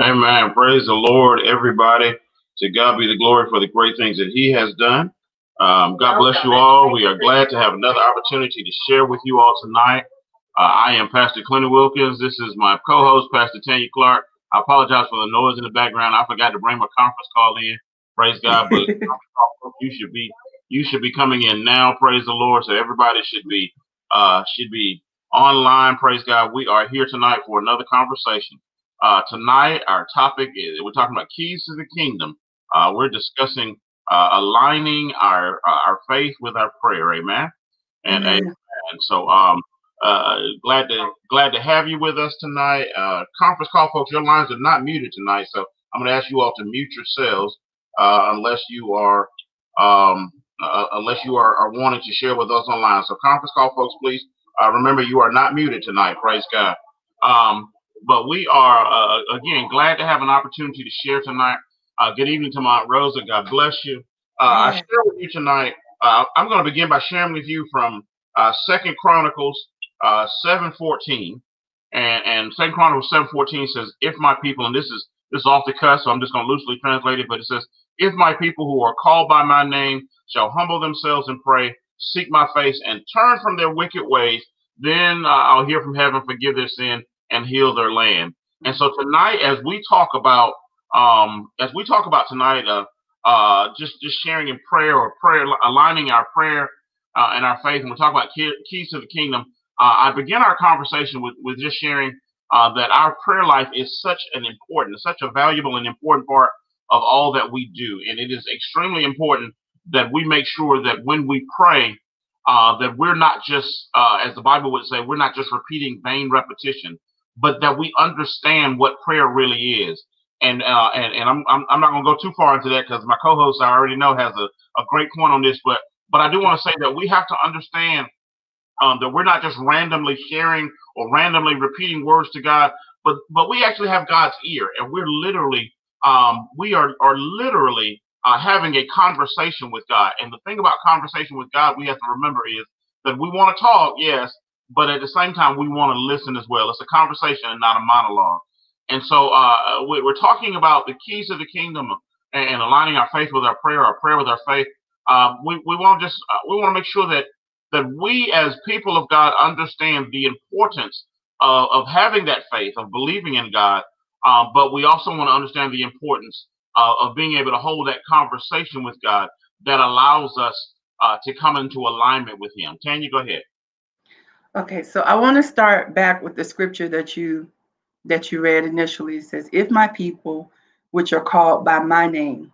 Amen. Praise the Lord, everybody. To God be the glory for the great things that He has done. Um, God bless you all. We are glad to have another opportunity to share with you all tonight. Uh, I am Pastor Clinton Wilkins. This is my co-host, Pastor Tanya Clark. I apologize for the noise in the background. I forgot to bring my conference call in. Praise God. But you should be you should be coming in now. Praise the Lord. So everybody should be uh, should be online. Praise God. We are here tonight for another conversation. Uh, tonight, our topic is we're talking about keys to the kingdom. Uh, we're discussing uh, aligning our uh, our faith with our prayer. Amen. And mm-hmm. and so um uh glad to glad to have you with us tonight. Uh, conference call, folks. Your lines are not muted tonight, so I'm going to ask you all to mute yourselves uh, unless you are um uh, unless you are, are wanting to share with us online. So conference call, folks, please uh, remember you are not muted tonight. Praise God. Um, but we are uh, again glad to have an opportunity to share tonight. Uh, good evening to my Rosa. God bless you. Uh, I share with you tonight. Uh, I'm going to begin by sharing with you from uh, Second Chronicles uh, 7:14, and and Second Chronicles 7:14 says, "If my people," and this is this is off the cuff, so I'm just going to loosely translate it, but it says, "If my people who are called by my name shall humble themselves and pray, seek my face, and turn from their wicked ways, then uh, I'll hear from heaven, forgive their sin, and heal their land. And so tonight, as we talk about, um, as we talk about tonight, uh, uh, just just sharing in prayer or prayer aligning our prayer uh, and our faith, and we're talking about key, keys to the kingdom. Uh, I begin our conversation with with just sharing uh, that our prayer life is such an important, such a valuable and important part of all that we do, and it is extremely important that we make sure that when we pray, uh, that we're not just, uh, as the Bible would say, we're not just repeating vain repetition, but that we understand what prayer really is. And uh, and and I'm I'm, I'm not going to go too far into that because my co-host I already know has a, a great point on this, but but I do want to say that we have to understand um, that we're not just randomly sharing or randomly repeating words to God, but but we actually have God's ear, and we're literally um, we are are literally uh, having a conversation with God. And the thing about conversation with God, we have to remember is that we want to talk, yes, but at the same time, we want to listen as well. It's a conversation and not a monologue. And so uh, we're talking about the keys of the kingdom and aligning our faith with our prayer, our prayer with our faith. Um, we we want to just uh, we want to make sure that that we as people of God understand the importance of, of having that faith, of believing in God. Um, but we also want to understand the importance uh, of being able to hold that conversation with God that allows us uh, to come into alignment with Him. Tanya, go ahead. Okay, so I want to start back with the scripture that you that you read initially. It says, "If my people, which are called by my name,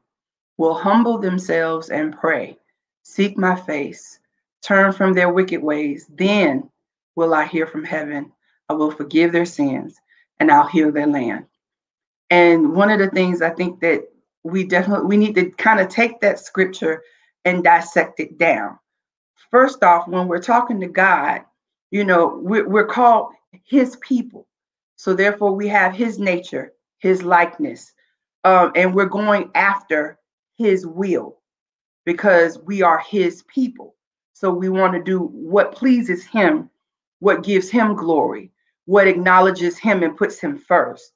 will humble themselves and pray, seek my face, turn from their wicked ways, then will I hear from heaven. I will forgive their sins, and I'll heal their land." And one of the things I think that we definitely we need to kind of take that scripture and dissect it down. First off, when we're talking to God, you know, we're, we're called His people, so therefore we have His nature, His likeness, um, and we're going after His will because we are His people. So we want to do what pleases Him, what gives Him glory, what acknowledges Him and puts Him first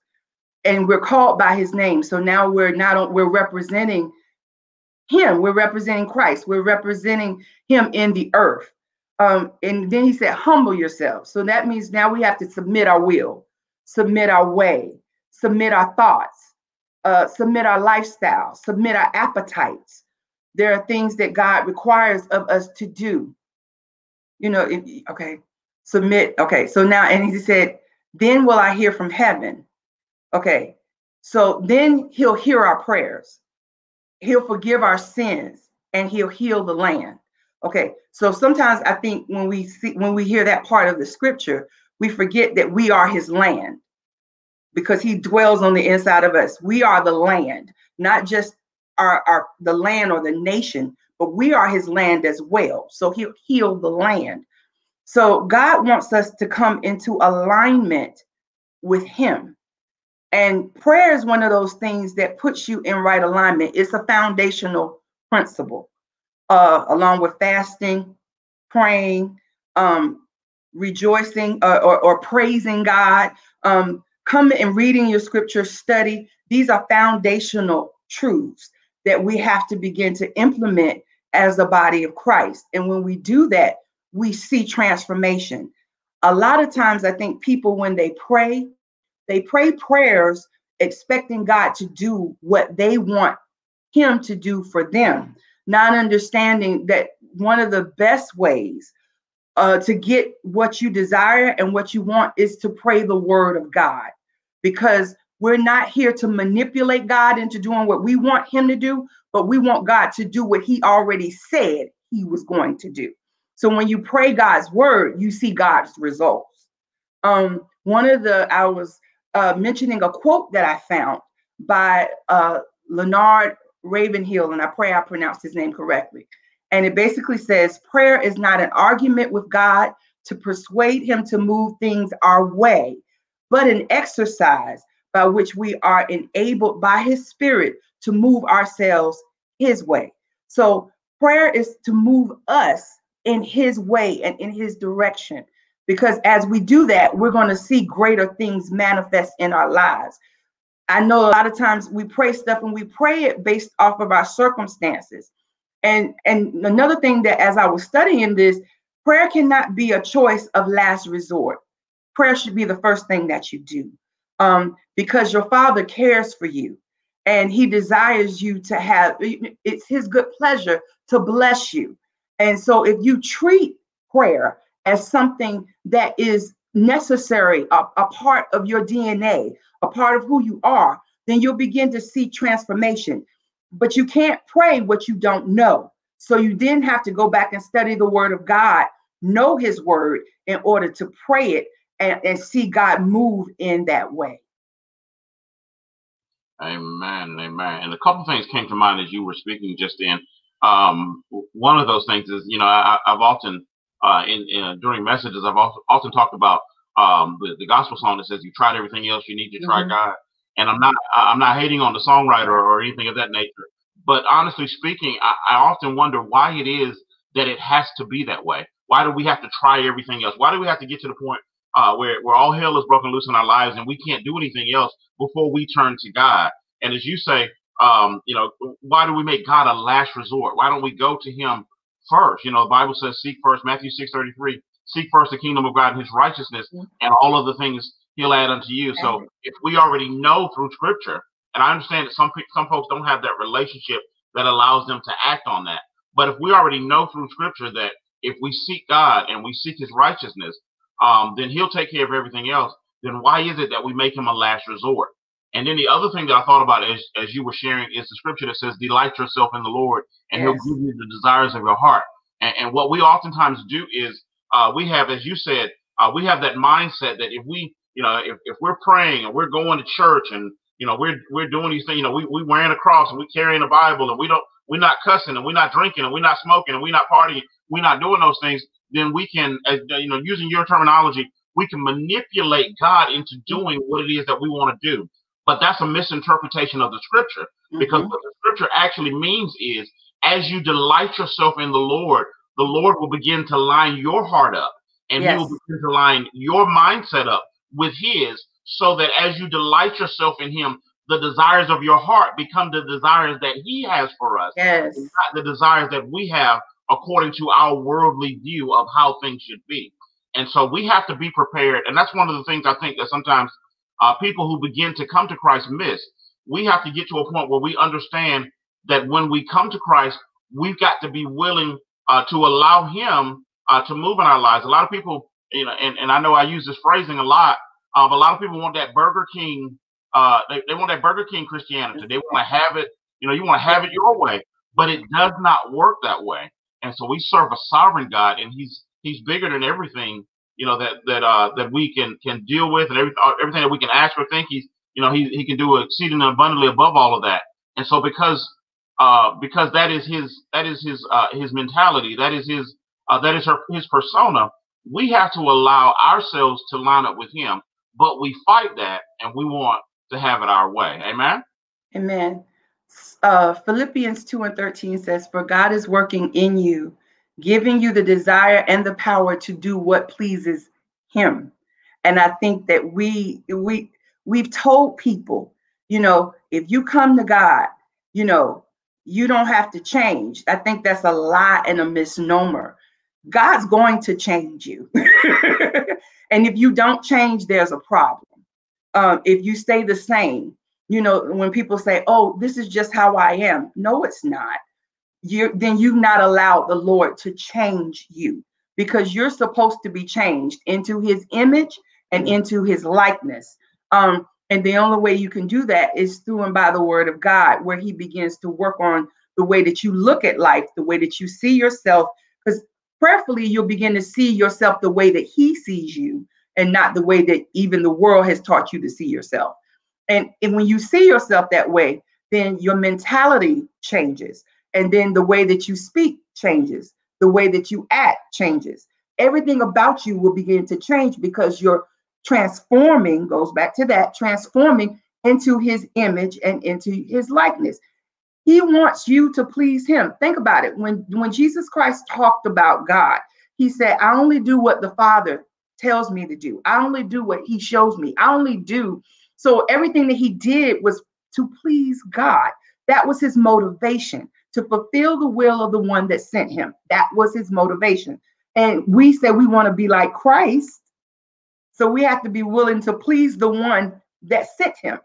and we're called by his name. So now we're not we're representing him. We're representing Christ. We're representing him in the earth. Um, and then he said, humble yourself. So that means now we have to submit our will, submit our way, submit our thoughts, uh, submit our lifestyle, submit our appetites. There are things that God requires of us to do. You know, if, okay, submit. Okay, so now, and he said, then will I hear from heaven Okay. So then he'll hear our prayers. He'll forgive our sins and he'll heal the land. Okay. So sometimes I think when we see when we hear that part of the scripture, we forget that we are his land because he dwells on the inside of us. We are the land, not just our, our the land or the nation, but we are his land as well. So he'll heal the land. So God wants us to come into alignment with him. And prayer is one of those things that puts you in right alignment. It's a foundational principle, uh, along with fasting, praying, um, rejoicing, uh, or, or, praising God. Um, come and reading your scripture study. These are foundational truths that we have to begin to implement as the body of Christ. And when we do that, we see transformation. A lot of times, I think people, when they pray, they pray prayers expecting God to do what they want Him to do for them, not understanding that one of the best ways uh, to get what you desire and what you want is to pray the word of God because we're not here to manipulate God into doing what we want Him to do, but we want God to do what He already said He was going to do. So when you pray God's word, you see God's results. Um, one of the I was uh, mentioning a quote that I found by uh, Leonard Ravenhill, and I pray I pronounced his name correctly. And it basically says prayer is not an argument with God to persuade him to move things our way, but an exercise by which we are enabled by his spirit to move ourselves his way. So prayer is to move us in his way and in his direction. Because as we do that, we're going to see greater things manifest in our lives. I know a lot of times we pray stuff and we pray it based off of our circumstances. And and another thing that as I was studying this, prayer cannot be a choice of last resort. Prayer should be the first thing that you do. Um, because your father cares for you and he desires you to have it's his good pleasure to bless you. And so if you treat prayer as something that is necessary, a, a part of your DNA, a part of who you are, then you'll begin to see transformation. But you can't pray what you don't know. So you then have to go back and study the word of God, know his word in order to pray it and, and see God move in that way. Amen. Amen. And a couple things came to mind as you were speaking just then. Um, one of those things is, you know, I, have often, uh, in, in, during messages, I've often talked about um, the, the gospel song that says, "You tried everything else, you need to try mm-hmm. God." And I'm not, I'm not hating on the songwriter or anything of that nature. But honestly speaking, I, I often wonder why it is that it has to be that way. Why do we have to try everything else? Why do we have to get to the point uh, where where all hell is broken loose in our lives and we can't do anything else before we turn to God? And as you say, um, you know, why do we make God a last resort? Why don't we go to Him first? You know, the Bible says, "Seek first, Matthew six thirty three. Seek first the kingdom of God and His righteousness, and all of the things He'll add unto you." So, if we already know through Scripture, and I understand that some some folks don't have that relationship that allows them to act on that, but if we already know through Scripture that if we seek God and we seek His righteousness, um, then He'll take care of everything else. Then why is it that we make Him a last resort? And then the other thing that I thought about as, as you were sharing is the scripture that says, Delight yourself in the Lord, and yes. He'll give you the desires of your heart. And, and what we oftentimes do is uh, we have, as you said, uh, we have that mindset that if we, you know, if, if we're praying and we're going to church and, you know, we're we're doing these things, you know, we we wearing a cross and we carrying a Bible and we don't we're not cussing and we're not drinking and we're not smoking and we're not partying, we're not doing those things, then we can, as, you know, using your terminology, we can manipulate God into doing what it is that we want to do. But that's a misinterpretation of the scripture because mm-hmm. what the scripture actually means is as you delight yourself in the Lord, the Lord will begin to line your heart up and yes. he will begin to line your mindset up with his so that as you delight yourself in him, the desires of your heart become the desires that he has for us. Yes. Not the desires that we have according to our worldly view of how things should be. And so we have to be prepared. And that's one of the things I think that sometimes uh, people who begin to come to Christ miss. We have to get to a point where we understand that when we come to Christ, we've got to be willing uh, to allow Him uh, to move in our lives. A lot of people, you know, and, and I know I use this phrasing a lot. Uh, but a lot of people want that Burger King. Uh, they, they want that Burger King Christianity. They want to have it. You know, you want to have it your way, but it does not work that way. And so we serve a sovereign God, and He's He's bigger than everything you know that that uh that we can can deal with and every, uh, everything that we can ask or think he's you know he he can do exceeding abundantly above all of that and so because uh because that is his that is his uh his mentality. That is his uh that is her his persona. We have to allow ourselves to line up with him but we fight that and we want to have it our way. Amen? Amen. Uh philippians 2 and 13 says for god is working in you giving you the desire and the power to do what pleases him. And i think that we we we've told people, you know, if you come to God, you know, you don't have to change. I think that's a lie and a misnomer. God's going to change you. and if you don't change, there's a problem. Um, if you stay the same, you know, when people say, oh, this is just how I am. No, it's not. You then you've not allowed the Lord to change you because you're supposed to be changed into his image and into his likeness. Um, and the only way you can do that is through and by the word of God, where he begins to work on the way that you look at life, the way that you see yourself. Because prayerfully, you'll begin to see yourself the way that he sees you and not the way that even the world has taught you to see yourself. And, and when you see yourself that way, then your mentality changes. And then the way that you speak changes. The way that you act changes. Everything about you will begin to change because you're transforming, goes back to that, transforming into his image and into his likeness. He wants you to please him. Think about it. When, when Jesus Christ talked about God, he said, I only do what the Father tells me to do. I only do what he shows me. I only do. So everything that he did was to please God. That was his motivation to fulfill the will of the one that sent him. That was his motivation. And we said we want to be like Christ. So we have to be willing to please the one that sent him,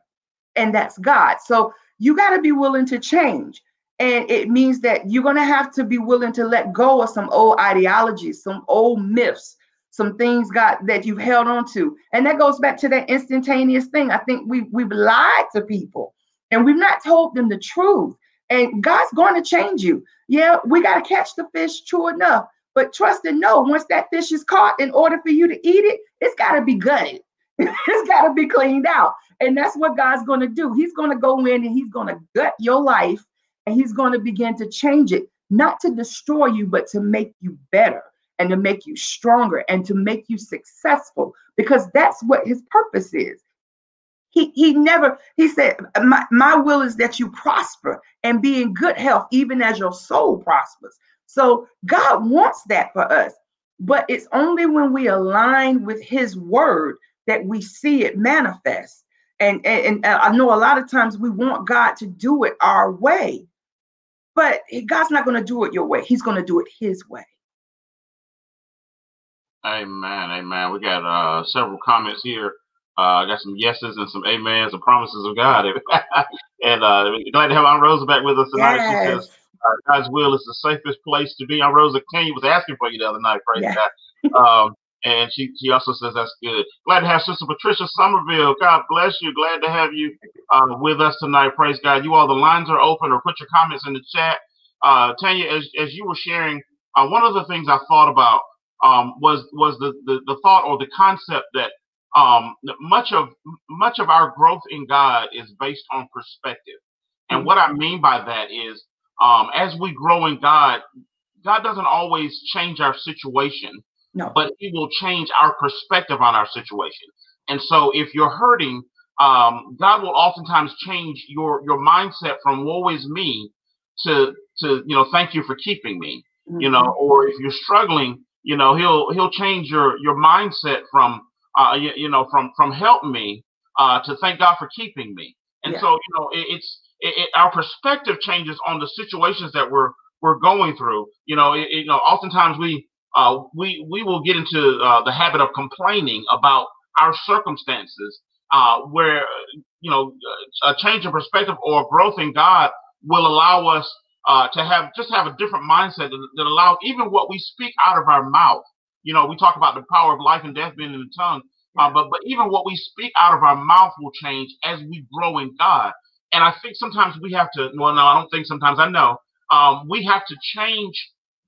and that's God. So you got to be willing to change. And it means that you're going to have to be willing to let go of some old ideologies, some old myths, some things God that you've held on to. And that goes back to that instantaneous thing. I think we've we've lied to people and we've not told them the truth. And God's going to change you. Yeah, we got to catch the fish, true enough. But trust and know once that fish is caught, in order for you to eat it, it's got to be gutted. it's got to be cleaned out. And that's what God's going to do. He's going to go in and he's going to gut your life and he's going to begin to change it, not to destroy you, but to make you better and to make you stronger and to make you successful because that's what his purpose is. He, he never, he said, my, my will is that you prosper and be in good health, even as your soul prospers. So God wants that for us. But it's only when we align with his word that we see it manifest. And, and, and I know a lot of times we want God to do it our way, but God's not going to do it your way. He's going to do it his way. Amen. Amen. We got uh, several comments here. Uh, I got some yeses and some amens and promises of God. and uh, glad to have Aunt Rosa back with us tonight. Yes. She says, uh, God's will is the safest place to be. Aunt Rosa Kane was asking for you the other night. Praise yeah. God. Um, and she, she also says that's good. Glad to have Sister Patricia Somerville. God bless you. Glad to have you uh, with us tonight. Praise God. You all, the lines are open or put your comments in the chat. Uh, Tanya, as, as you were sharing, uh, one of the things I thought about um, was was the, the, the thought or the concept that um, much of much of our growth in God is based on perspective. And mm-hmm. what I mean by that is um, as we grow in God, God doesn't always change our situation, no. but He will change our perspective on our situation. And so, if you're hurting, um, God will oftentimes change your your mindset from "woe is me" to to you know, "thank you for keeping me." Mm-hmm. You know, mm-hmm. or if you're struggling, you know, He'll He'll change your your mindset from uh, you, you know from from "help me" uh, to "thank God for keeping me." And yeah. so, you know, it, it's it, our perspective changes on the situations that we're we're going through. You know, it, you know, oftentimes we uh, we we will get into uh, the habit of complaining about our circumstances, uh, where you know a change of perspective or growth in God will allow us uh, to have just have a different mindset that, that allows even what we speak out of our mouth. You know, we talk about the power of life and death being in the tongue, uh, but but even what we speak out of our mouth will change as we grow in God. And I think sometimes we have to, well, no, I don't think sometimes, I know, um, we have to change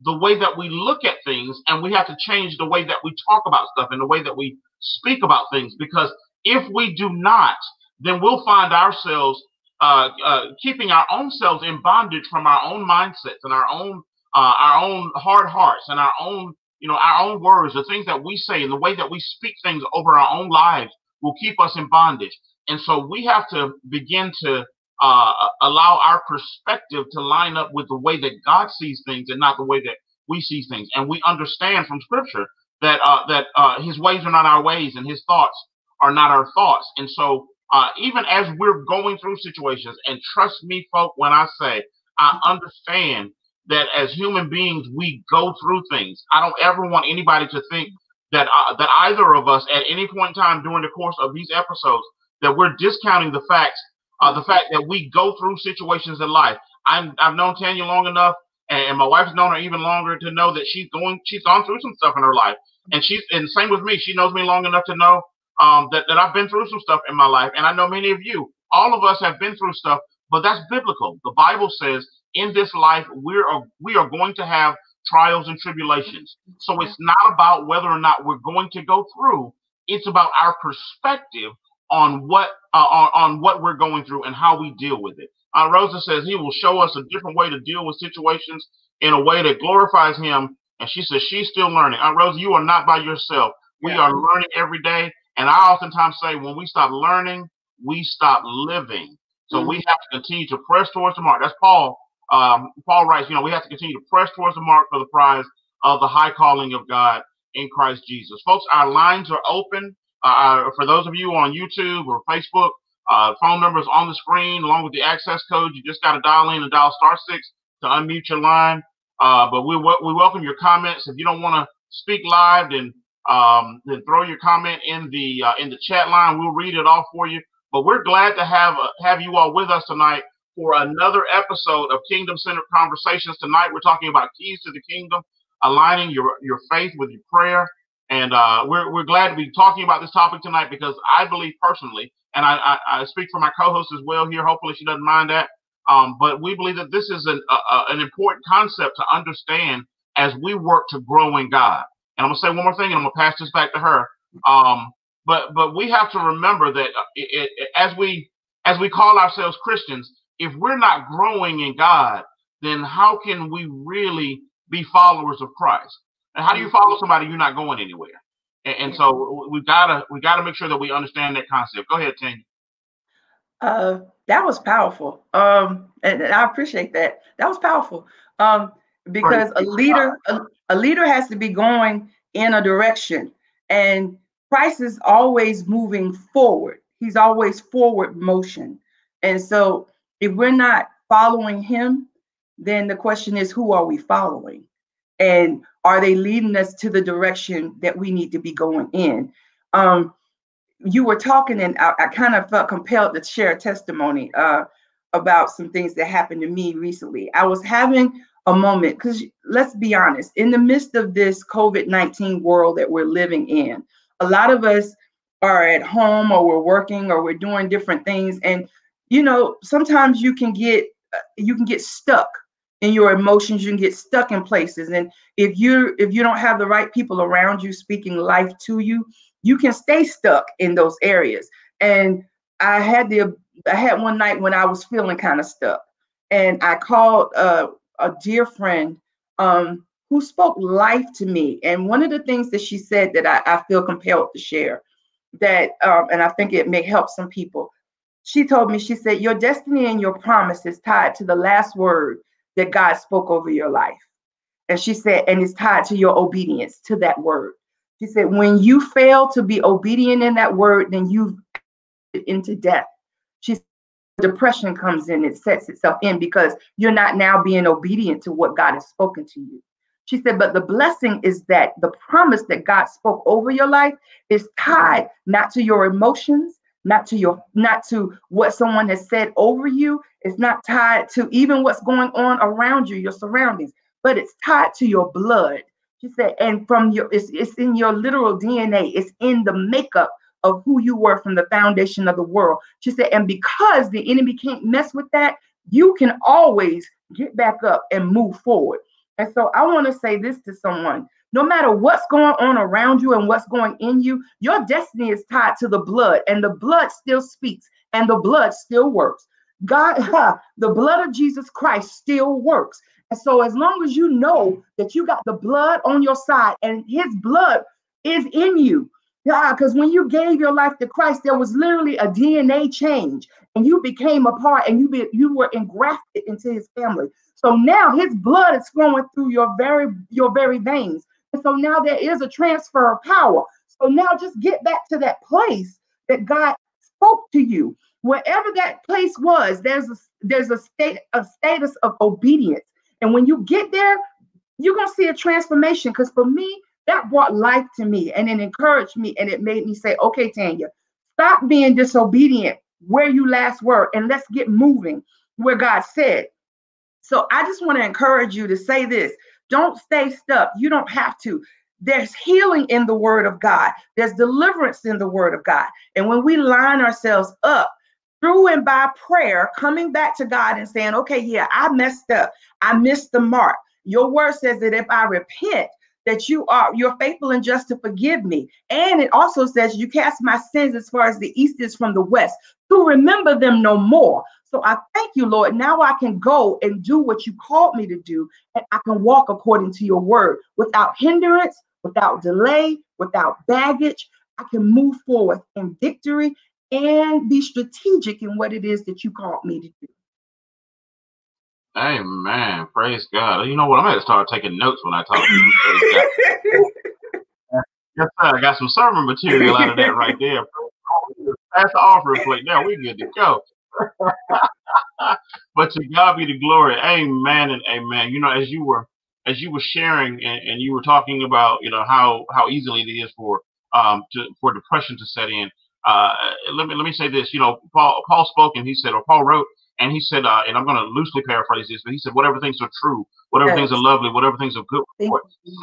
the way that we look at things and we have to change the way that we talk about stuff and the way that we speak about things. Because if we do not, then we'll find ourselves uh, uh, keeping our own selves in bondage from our own mindsets and our own uh, our own hard hearts and our own you know our own words, the things that we say and the way that we speak things over our own lives will keep us in bondage. And so we have to begin to uh, allow our perspective to line up with the way that God sees things and not the way that we see things. And we understand from Scripture that uh, that uh, His ways are not our ways and His thoughts are not our thoughts. And so uh, even as we're going through situations, and trust me, folk, when I say I understand that as human beings we go through things. I don't ever want anybody to think that uh, that either of us at any point in time during the course of these episodes that we're discounting the facts, uh, the fact that we go through situations in life. i have known Tanya long enough, and my wife's known her even longer to know that she's going, she's gone through some stuff in her life, and she's and same with me. She knows me long enough to know um, that that I've been through some stuff in my life, and I know many of you. All of us have been through stuff, but that's biblical. The Bible says in this life we are we are going to have trials and tribulations. So it's not about whether or not we're going to go through. It's about our perspective on what uh, on, on what we're going through and how we deal with it. Uh, Rosa says he will show us a different way to deal with situations in a way that glorifies him. And she says she's still learning. Uh, Rosa, you are not by yourself. We yeah. are learning every day. And I oftentimes say when we stop learning, we stop living. So mm-hmm. we have to continue to press towards the mark. That's Paul um, Paul writes, you know, we have to continue to press towards the mark for the prize of the high calling of God in Christ Jesus. Folks, our lines are open. Uh, for those of you on YouTube or Facebook, uh, phone numbers on the screen along with the access code. You just got to dial in and dial star six to unmute your line. Uh, but we we welcome your comments. If you don't want to speak live, then um, then throw your comment in the uh, in the chat line. We'll read it all for you. But we're glad to have uh, have you all with us tonight for another episode of Kingdom Centered Conversations. Tonight, we're talking about keys to the kingdom, aligning your, your faith with your prayer. And uh, we're, we're glad to be talking about this topic tonight because I believe personally, and I, I, I speak for my co host as well here. Hopefully, she doesn't mind that. Um, but we believe that this is an, an important concept to understand as we work to grow in God. And I'm going to say one more thing, and I'm going to pass this back to her. Um, but but we have to remember that uh, it, it, as we as we call ourselves Christians, if we're not growing in God, then how can we really be followers of Christ? And how do you follow somebody you're not going anywhere? And, and so we gotta we gotta make sure that we understand that concept. Go ahead, Tanya. Uh, that was powerful. Um, and, and I appreciate that. That was powerful. Um, because a leader a, a leader has to be going in a direction, and Christ is always moving forward. He's always forward motion, and so if we're not following him, then the question is, who are we following? And are they leading us to the direction that we need to be going in? Um, you were talking, and I, I, kind of felt compelled to share a testimony uh, about some things that happened to me recently. I was having a moment because let's be honest, in the midst of this COVID 19 world that we're living in, a lot of us are at home or we're working or we're doing different things. And you know, sometimes you can get uh, you can get stuck in your emotions you can get stuck in places. And if you if you don't have the right people around you speaking life to you you can stay stuck in those areas. And i had the i had one night when i was feeling kind of stuck and i called uh, a dear friend um, who spoke life to me. And one of the things that she said that i, I feel compelled to share that um, and i think it may help some people. She told me, she said, Your destiny and your promise is tied to the last word that God spoke over your life. And she said, and it's tied to your obedience to that word. She said, when you fail to be obedient in that word, then you've into death. She said, depression comes in, it sets itself in because you're not now being obedient to what God has spoken to you. She said, but the blessing is that the promise that God spoke over your life is tied not to your emotions, not to your not to what someone has said over you. It's not tied to even what's going on around you your surroundings but it's tied to your blood. She said and from your it's, it's in your literal dna it's in the makeup of who you were from the foundation of the world. She said and because the enemy can't mess with that you can always get back up and move forward. And so i want to say this to someone no matter what's going on around you and what's going in you, your destiny is tied to the blood, and the blood still speaks, and the blood still works. God, the blood of Jesus Christ still works. And so, as long as you know that you got the blood on your side and his blood is in you, because when you gave your life to Christ, there was literally a DNA change, and you became a part, and you be, you were engrafted into His family. So now His blood is flowing through your very your very veins. So now there is a transfer of power. So now just get back to that place that God spoke to you. Wherever that place was, there's a there's a state a status of obedience. And when you get there, you're gonna see a transformation. Because for me, that brought life to me and it encouraged me and it made me say, okay, Tanya, stop being disobedient where you last were and let's get moving where God said. So I just want to encourage you to say this don't stay stuck. You don't have to. There's healing in the word of God, there's deliverance in the word of God. And when we line ourselves up through and by prayer, coming back to God and saying, okay, yeah, I messed up, I missed the mark. Your word says that if I repent, that you are you're faithful and just to forgive me. And it also says you cast my sins as far as the east is from the west, to remember them no more. So I thank you, Lord. Now I can go and do what you called me to do, and I can walk according to your word without hindrance, without delay, without baggage. I can move forward in victory and be strategic in what it is that you called me to do. Amen. Praise God. You know what? I'm going to start taking notes when I talk to you. yes, sir. I got some sermon material out of that right there. That's the offering plate. Now we're good to go. But to God be the glory. Amen and amen. You know, as you were as you were sharing and, and you were talking about, you know, how how easily it is for um to for depression to set in. Uh, let me let me say this. You know, Paul Paul spoke and he said, or Paul wrote and he said, uh, and I'm going to loosely paraphrase this, but he said, whatever things are true, whatever yes. things are lovely, whatever things are good, think,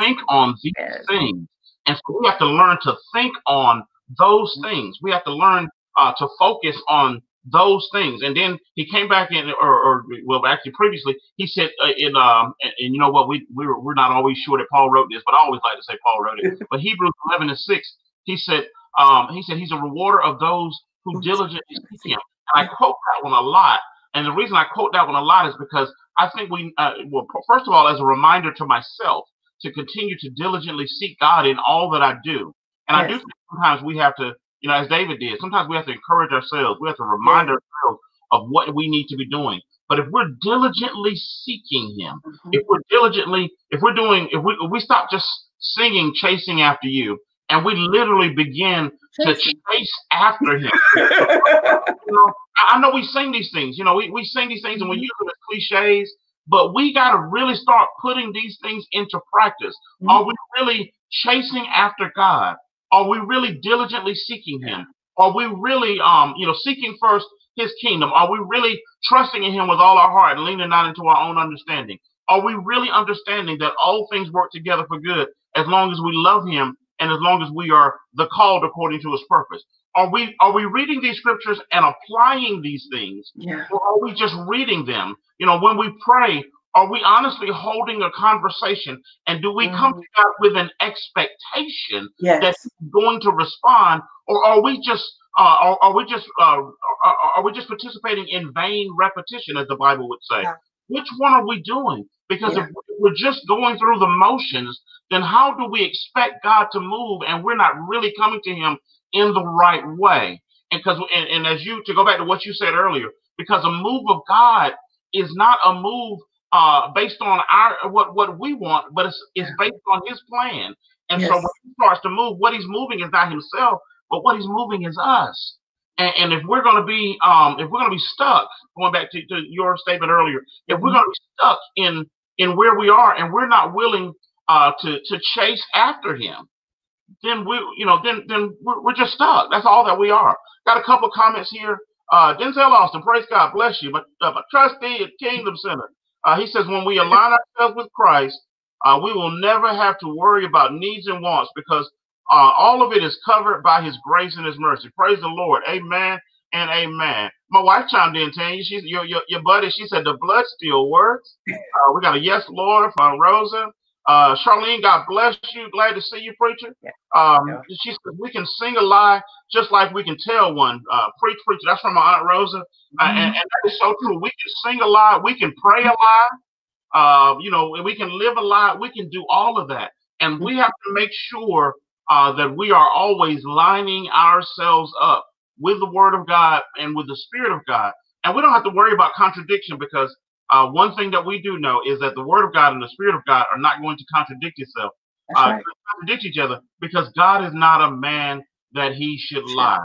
think on these yes. things. And so we have to learn to think on those mm-hmm. things. We have to learn uh, to focus on those things. And then he came back in, or, or well, actually previously, he said uh, in, um, and, and, you know what, we, we were, we're not always sure that Paul wrote this, but I always like to say Paul wrote it. but Hebrews 11 and 6, he said, um, he said, he's a rewarder of those who diligently seek him. And I quote that one a lot and the reason I quote that one a lot is because I think we, uh, well, first of all, as a reminder to myself to continue to diligently seek God in all that I do. And yes. I do think sometimes we have to, you know, as David did, sometimes we have to encourage ourselves. We have to remind ourselves of what we need to be doing. But if we're diligently seeking Him, mm-hmm. if we're diligently, if we're doing, if we, if we stop just singing, chasing after you, and we literally begin to chase after him. you know, I know we sing these things, you know, we, we sing these things and we use them as cliches, but we got to really start putting these things into practice. Mm-hmm. Are we really chasing after God? Are we really diligently seeking him? Are we really, um, you know, seeking first his kingdom? Are we really trusting in him with all our heart and leaning not into our own understanding? Are we really understanding that all things work together for good as long as we love him and as long as we are the called according to his purpose. Are we are we reading these scriptures and applying these things? Yeah. Or are we just reading them? You know, when we pray, are we honestly holding a conversation and do we mm-hmm. come to God with an expectation yes. that he's going to respond or are we just uh, are, are, we just uh, are, are, we just participating in vain repetition as the bible would say yeah. which one are we doing because yeah. if we're just going through the motions then how do we expect God to move and we're not really coming to Him in the right way? And because and, and as you to go back to what you said earlier, because a move of God is not a move uh, based on our what what we want, but it's it's based on His plan. And yes. so when He starts to move, what He's moving is not Himself, but what He's moving is us. And, and if we're going to be um, if we're going to be stuck, going back to, to your statement earlier, if we're going to be stuck in in where we are and we're not willing uh, to to chase after him, then we, you know, then then we're, we're just stuck. That's all that we are. Got a couple comments here. Uh, Denzel Austin, praise God, bless you. But uh, trustee at Kingdom Center, uh, he says when we align ourselves with Christ, uh, we will never have to worry about needs and wants because uh, all of it is covered by His grace and His mercy. Praise the Lord, Amen and Amen. My wife chimed in, you, she's your, your your buddy. She said the blood still works. Uh, we got a yes, Lord from Rosa. Uh, Charlene, God bless you. Glad to see you, preacher. Yeah. Um, yeah. She said we can sing a lie just like we can tell one. Uh, preach, preacher. That's from my aunt Rosa, mm-hmm. uh, and, mm-hmm. and, that is so true. We can sing a lie. We can pray a lie. Uh, you know, we can live a lie. We can do all of that, and we have to make sure uh, that we are always lining ourselves up with the Word of God and with the Spirit of God, and we don't have to worry about contradiction because uh, one thing that we do know is that the Word of God and the Spirit of God are not going to contradict itself, uh, right. contradict each other, because God is not a man that he should lie.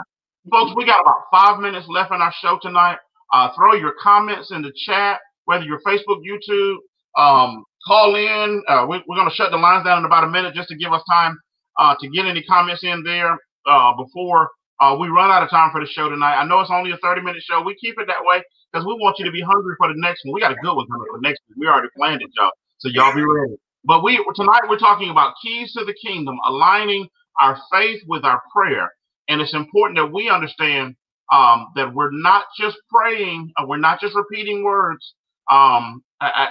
Folks, we got about five minutes left in our show tonight. Uh, throw your comments in the chat, whether you're Facebook, YouTube, um, call in. Uh, we, are going to shut the lines down in about a minute just to give us time uh, to get any comments in there uh, before uh, we run out of time for the show tonight. I know it's only a 30 minute show. We keep it that way because we want you to be hungry for the next one. We got a good one coming for next week. We already planned it, y'all. So y'all be ready. But we tonight we're talking about keys to the kingdom, aligning our faith with our prayer. And it's important that we understand um, that we're not just praying, uh, we're not just repeating words. Um, I,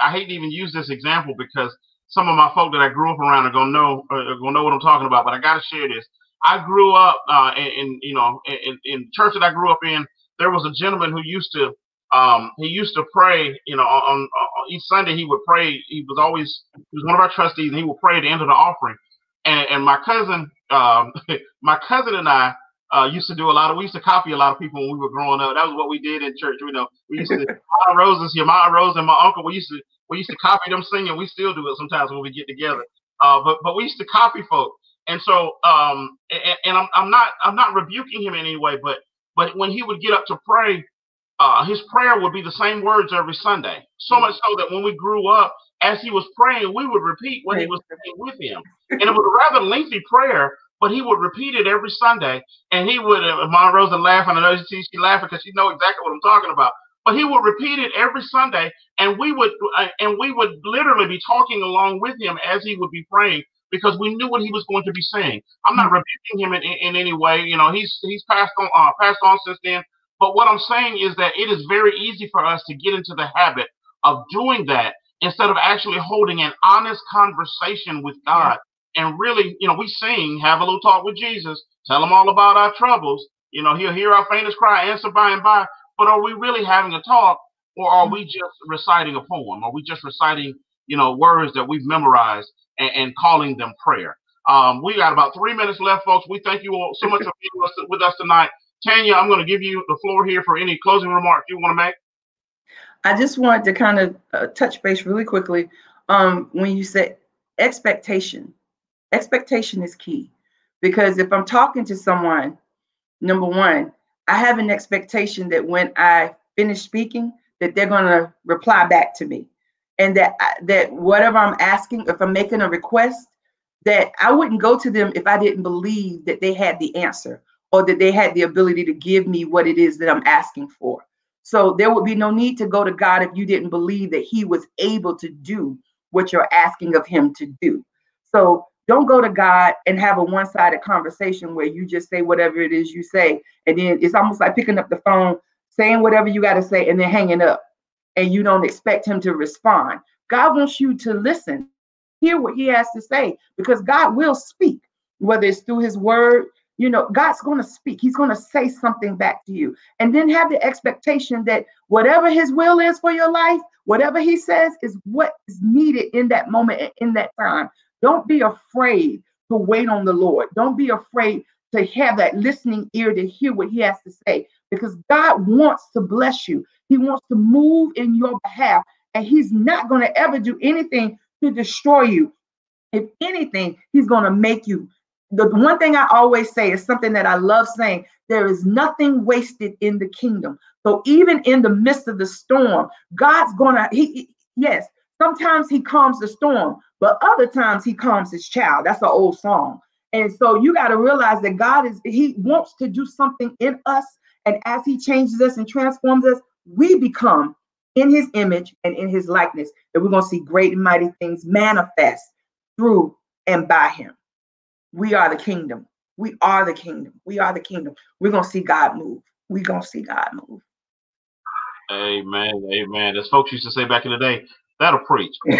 I, I, hate to even use this example because some of my folk that I grew up around are gonna know uh, are gonna know what I'm talking about. But I got to share this. I grew up uh, in, in, you know in, in church that I grew up in. There was a gentleman who used to um, he used to pray. You know, on, on, each Sunday he would pray. He was always he was one of our trustees, and he would pray at the end of the offering. And, and my cousin, um, my cousin and I uh, used to do a lot of. We used to copy a lot of people when we were growing up. That was what we did in church. You know, we used to my Roses here, my Rose and my uncle. We used to we used to copy them singing. We still do it sometimes when we get together. Uh, but but we used to copy folk. And so um and, and I'm I'm not I'm not rebuking him in any way, but but when he would get up to pray, uh, his prayer would be the same words every Sunday. So much so that when we grew up, as he was praying, we would repeat what he was saying with him. And it was a rather lengthy prayer, but he would repeat it every Sunday. And he would, uh, Mama Rosa laughing, I know she, she laughing because she know exactly what I'm talking about. But he would repeat it every Sunday, and we would, uh, and we would literally be talking along with him as he would be praying because we knew what he was going to be saying. I'm not rebuking him in, in, in any way. You know, he's he's passed on uh, passed on since then. But what I'm saying is that it is very easy for us to get into the habit of doing that instead of actually holding an honest conversation with God and really, you know, we sing, have a little talk with Jesus, tell him all about our troubles. You know, he'll hear our faintest cry, answer by and by. But are we really having a talk, or are we just reciting a poem? Are we just reciting, you know, words that we've memorized and, and calling them prayer? Um, we got about three minutes left, folks. We thank you all so much for being with us tonight. Tanya, I'm going to give you the floor here for any closing remarks you want to make. I just wanted to kind of uh, touch base really quickly. Um, when you said expectation, expectation is key because if I'm talking to someone, number one, I have an expectation that when I finish speaking, that they're going to reply back to me, and that that whatever I'm asking, if I'm making a request, that I wouldn't go to them if I didn't believe that they had the answer or that they had the ability to give me what it is that I'm asking for. So there would be no need to go to God if you didn't believe that He was able to do what you're asking of Him to do. So don't go to God and have a one-sided conversation where you just say whatever it is you say, and then it's almost like picking up the phone, saying whatever you got to say, and then hanging up, and you don't expect Him to respond. God wants you to listen, hear what He has to say, because God will speak, whether it's through His Word. You know, God's going to speak. He's going to say something back to you. And then have the expectation that whatever his will is for your life, whatever he says is what is needed in that moment and in that time. Don't be afraid to wait on the Lord. Don't be afraid to have that listening ear to hear what he has to say because God wants to bless you. He wants to move in your behalf, and he's not going to ever do anything to destroy you. If anything, he's going to make you. The one thing I always say is something that I love saying there is nothing wasted in the kingdom. So even in the midst of the storm, God's going to, he, yes, sometimes he calms the storm, but other times he calms his child. That's an old song. And so you got to realize that God is, he wants to do something in us. And as he changes us and transforms us, we become in his image and in his likeness. And we're going to see great and mighty things manifest through and by him. We are the kingdom. We are the kingdom. We are the kingdom. We're going to see God move. We're going to see God move. Amen. Amen. As folks used to say back in the day, that'll preach.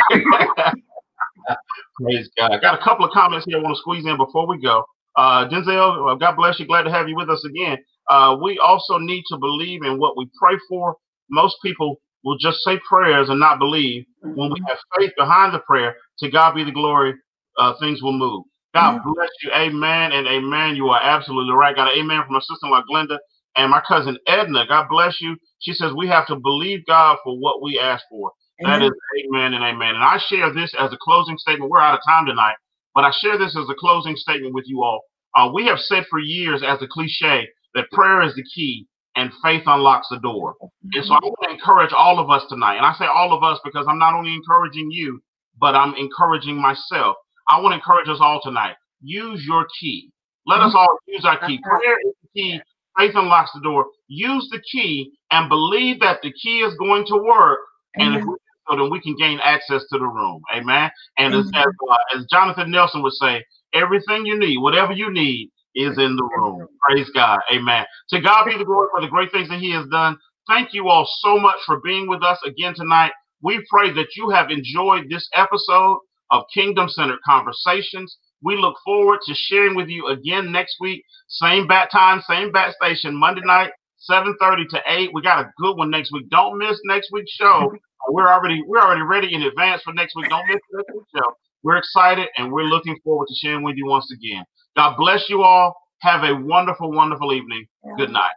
Praise God. I got a couple of comments here I want to squeeze in before we go. Uh, Denzel, God bless you. Glad to have you with us again. Uh, we also need to believe in what we pray for. Most people will just say prayers and not believe. When we have faith behind the prayer, to God be the glory, uh, things will move. God bless you. Amen and amen. You are absolutely right. Got an amen from my sister-in-law Glenda and my cousin Edna. God bless you. She says we have to believe God for what we ask for. That is amen and amen. And I share this as a closing statement. We're out of time tonight, but I share this as a closing statement with you all. Uh, we have said for years as a cliche that prayer is the key and faith unlocks the door. And so I want to encourage all of us tonight. And I say all of us because I'm not only encouraging you, but I'm encouraging myself. I want to encourage us all tonight. Use your key. Let us all use our key. Prayer is the key. Faith unlocks the door. Use the key and believe that the key is going to work. And if we, so then we can gain access to the room. Amen. And as, as, uh, as Jonathan Nelson would say, everything you need, whatever you need, is in the room. Praise God. Amen. To God be the glory for the great things that He has done. Thank you all so much for being with us again tonight. We pray that you have enjoyed this episode of Kingdom Centered Konversations. We look forward to sharing with you again next week. Same bat time, same bat station, Monday night, 7:30 to 8. We got a good one next week. Don't miss next week's show. We're already we're already ready in advance for next week. Don't miss next week's show. We're excited and we're looking forward to sharing with you once again. God bless you all. Have a wonderful, wonderful evening. Good night.